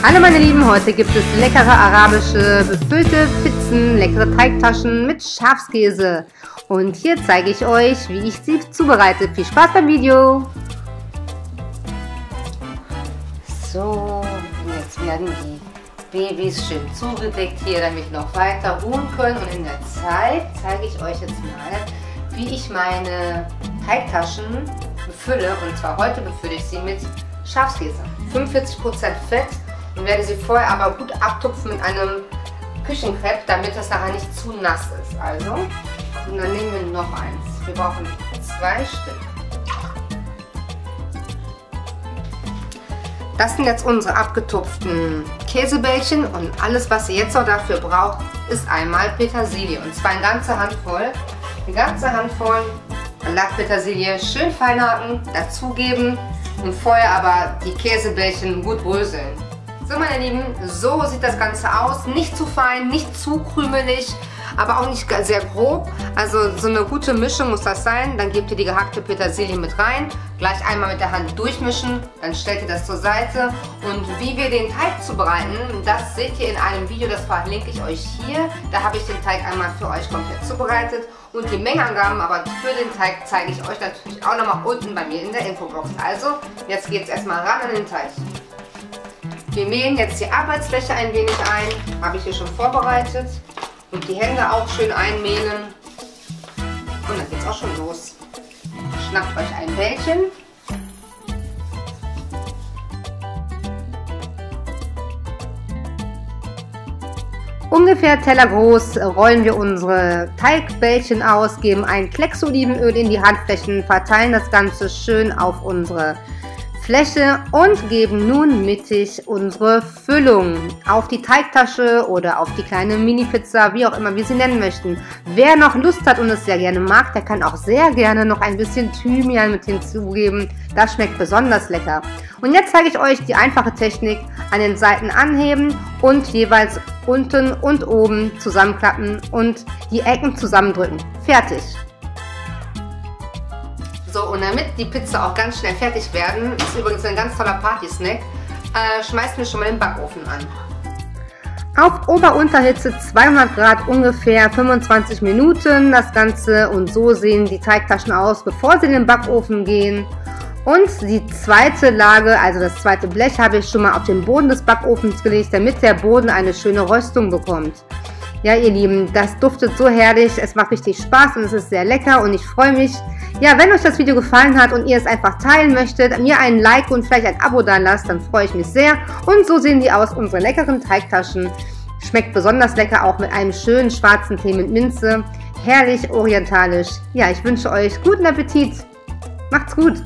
Hallo meine Lieben, heute gibt es leckere arabische befüllte Pizzen, leckere Teigtaschen mit Schafskäse. Und hier zeige ich euch, wie ich sie zubereite. Viel Spaß beim Video! So, jetzt werden die Babys schön zugedeckt hier, damit noch weiter ruhen können. Und in der Zeit zeige ich euch jetzt mal, wie ich meine Teigtaschen befülle. Und zwar heute befülle ich sie mit Schafskäse. 45% Fett und werde sie vorher aber gut abtupfen mit einem Küchenkrepp, damit das nachher nicht zu nass ist. Also, und dann nehmen wir noch eins. Wir brauchen zwei Stück. Das sind jetzt unsere abgetupften Käsebällchen und alles, was ihr jetzt noch dafür braucht, ist einmal Petersilie. Und zwar eine ganze Handvoll. Eine ganze Handvoll Blattpetersilie schön fein haken, dazugeben und vorher aber die Käsebällchen gut bröseln. So meine Lieben, so sieht das Ganze aus. Nicht zu fein, nicht zu krümelig, aber auch nicht sehr grob. Also so eine gute Mischung muss das sein. Dann gebt ihr die gehackte Petersilie mit rein. Gleich einmal mit der Hand durchmischen. Dann stellt ihr das zur Seite. Und wie wir den Teig zubereiten, das seht ihr in einem Video, das verlinke ich euch hier. Da habe ich den Teig einmal für euch komplett zubereitet. Und die Mengenangaben aber für den Teig zeige ich euch natürlich auch nochmal unten bei mir in der Infobox. Also, jetzt geht es erstmal ran an den Teig. Wir mähen jetzt die Arbeitsfläche ein wenig ein, habe ich hier schon vorbereitet. Und die Hände auch schön einmählen. Und dann geht es auch schon los. Schnappt euch ein Bällchen. Ungefähr tellergroß rollen wir unsere Teigbällchen aus, geben ein Klecks Olivenöl in die Handflächen, verteilen das Ganze schön auf unsere Fläche und geben nun mittig unsere Füllung auf die Teigtasche oder auf die kleine Mini-Pizza, wie auch immer wir sie nennen möchten. Wer noch Lust hat und es sehr gerne mag, der kann auch sehr gerne noch ein bisschen Thymian mit hinzugeben. Das schmeckt besonders lecker. Und jetzt zeige ich euch die einfache Technik an den Seiten anheben und jeweils unten und oben zusammenklappen und die Ecken zusammendrücken. Fertig. So, und damit die Pizza auch ganz schnell fertig werden, ist übrigens ein ganz toller Party-Snack, äh, schmeißen wir schon mal den Backofen an. Auf Ober-Unterhitze 200 Grad ungefähr 25 Minuten das Ganze und so sehen die Teigtaschen aus, bevor sie in den Backofen gehen. Und die zweite Lage, also das zweite Blech, habe ich schon mal auf den Boden des Backofens gelegt, damit der Boden eine schöne Röstung bekommt. Ja, ihr Lieben, das duftet so herrlich, es macht richtig Spaß und es ist sehr lecker und ich freue mich. Ja, wenn euch das Video gefallen hat und ihr es einfach teilen möchtet, mir einen Like und vielleicht ein Abo da lasst, dann freue ich mich sehr. Und so sehen die aus, unsere leckeren Teigtaschen. Schmeckt besonders lecker, auch mit einem schönen schwarzen Tee mit Minze. Herrlich orientalisch. Ja, ich wünsche euch guten Appetit. Macht's gut.